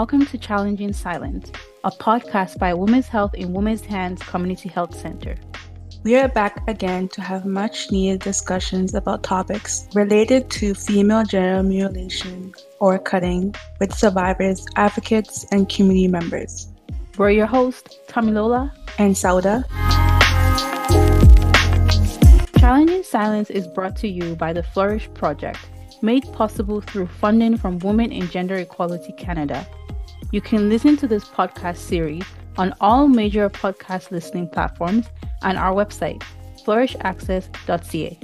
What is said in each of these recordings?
welcome to Challenging Silence, a podcast by Women's Health in Women's Hands Community Health Center. We are back again to have much needed discussions about topics related to female genital mutilation or cutting with survivors, advocates, and community members. We're your hosts, Tamilola and Sauda. Challenging Silence is brought to you by the Flourish Project, made possible through funding from Women and Gender Equality Canada. You can listen to this podcast series on all major podcast listening platforms and our website, flourishaccess.ca.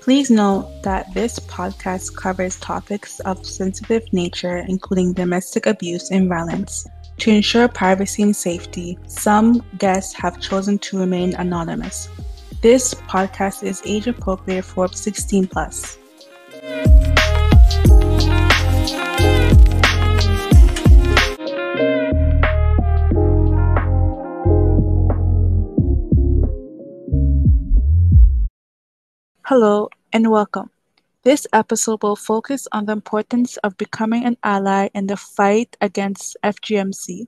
Please note that this podcast covers topics of sensitive nature, including domestic abuse and violence. To ensure privacy and safety, some guests have chosen to remain anonymous. This podcast is age appropriate for 16 plus. Hello and welcome. This episode will focus on the importance of becoming an ally in the fight against FGMC.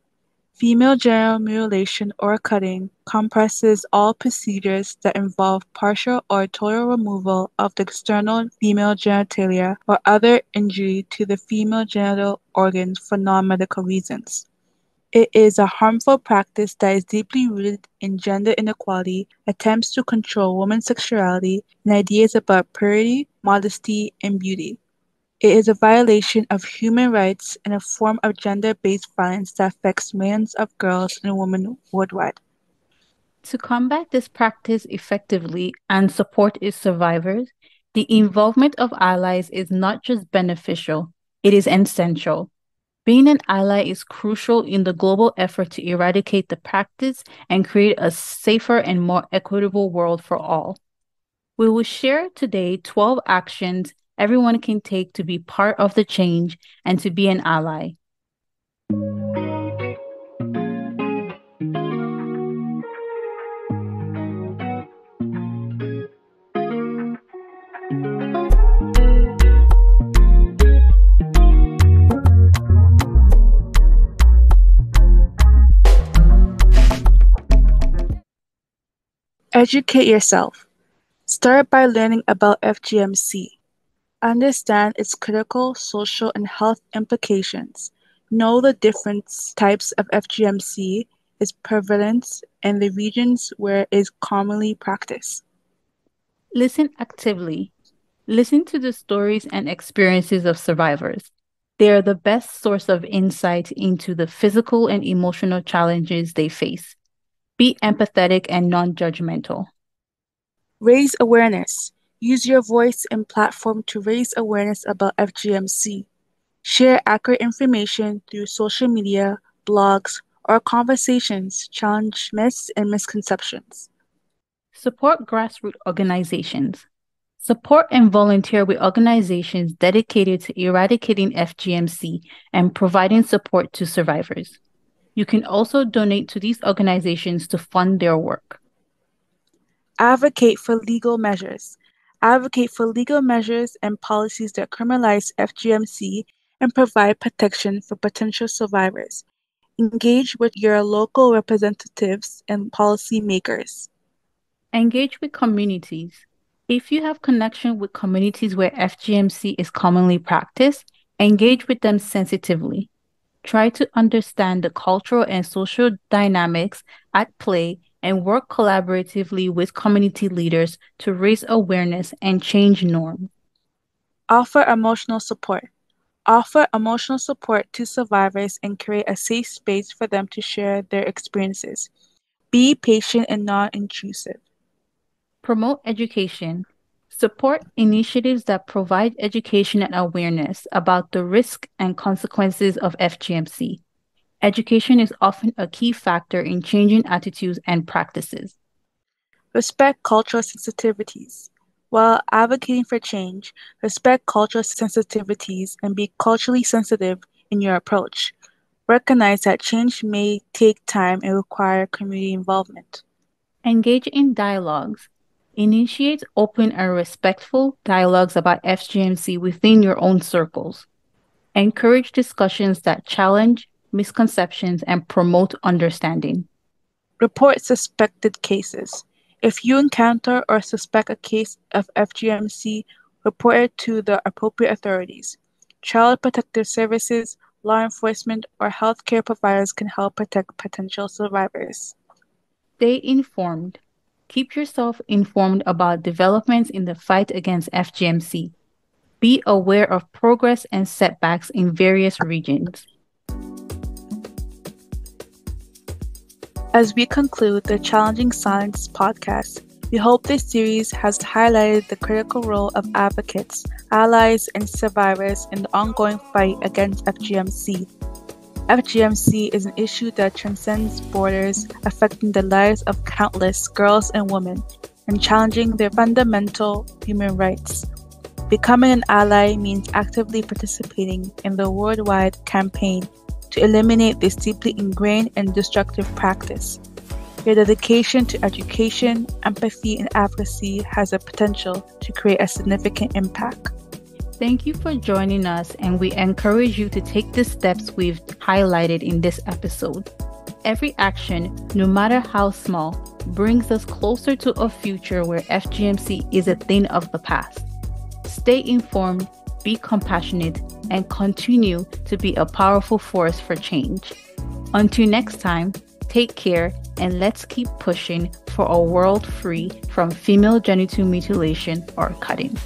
Female genital mutilation or cutting compresses all procedures that involve partial or total removal of the external female genitalia or other injury to the female genital organs for non medical reasons. It is a harmful practice that is deeply rooted in gender inequality, attempts to control women's sexuality, and ideas about purity, modesty, and beauty. It is a violation of human rights and a form of gender based violence that affects millions of girls and women worldwide. To combat this practice effectively and support its survivors, the involvement of allies is not just beneficial, it is essential. Being an ally is crucial in the global effort to eradicate the practice and create a safer and more equitable world for all. We will share today 12 actions everyone can take to be part of the change and to be an ally. Educate yourself. Start by learning about FGMC. Understand its critical social and health implications. Know the different types of FGMC, its prevalence, and the regions where it is commonly practiced. Listen actively. Listen to the stories and experiences of survivors. They are the best source of insight into the physical and emotional challenges they face. Be empathetic and non judgmental. Raise awareness. Use your voice and platform to raise awareness about FGMC. Share accurate information through social media, blogs, or conversations, challenge myths and misconceptions. Support grassroots organizations. Support and volunteer with organizations dedicated to eradicating FGMC and providing support to survivors. You can also donate to these organizations to fund their work. Advocate for legal measures. Advocate for legal measures and policies that criminalize FGMC and provide protection for potential survivors. Engage with your local representatives and policymakers. Engage with communities. If you have connection with communities where FGMC is commonly practiced, engage with them sensitively. Try to understand the cultural and social dynamics at play and work collaboratively with community leaders to raise awareness and change norms. Offer emotional support. Offer emotional support to survivors and create a safe space for them to share their experiences. Be patient and non intrusive. Promote education. Support initiatives that provide education and awareness about the risk and consequences of FGMC. Education is often a key factor in changing attitudes and practices. Respect cultural sensitivities. While advocating for change, respect cultural sensitivities and be culturally sensitive in your approach. Recognize that change may take time and require community involvement. Engage in dialogues. Initiate open and respectful dialogues about FGMC within your own circles. Encourage discussions that challenge misconceptions and promote understanding. Report suspected cases. If you encounter or suspect a case of FGMC, report it to the appropriate authorities. Child Protective Services, law enforcement, or healthcare providers can help protect potential survivors. Stay informed. Keep yourself informed about developments in the fight against FGMC. Be aware of progress and setbacks in various regions. As we conclude the Challenging Silence podcast, we hope this series has highlighted the critical role of advocates, allies, and survivors in the ongoing fight against FGMC. FGMC is an issue that transcends borders, affecting the lives of countless girls and women and challenging their fundamental human rights. Becoming an ally means actively participating in the worldwide campaign to eliminate this deeply ingrained and destructive practice. Your dedication to education, empathy, and advocacy has the potential to create a significant impact. Thank you for joining us, and we encourage you to take the steps we've highlighted in this episode. Every action, no matter how small, brings us closer to a future where FGMC is a thing of the past. Stay informed, be compassionate, and continue to be a powerful force for change. Until next time, take care and let's keep pushing for a world free from female genital mutilation or cutting.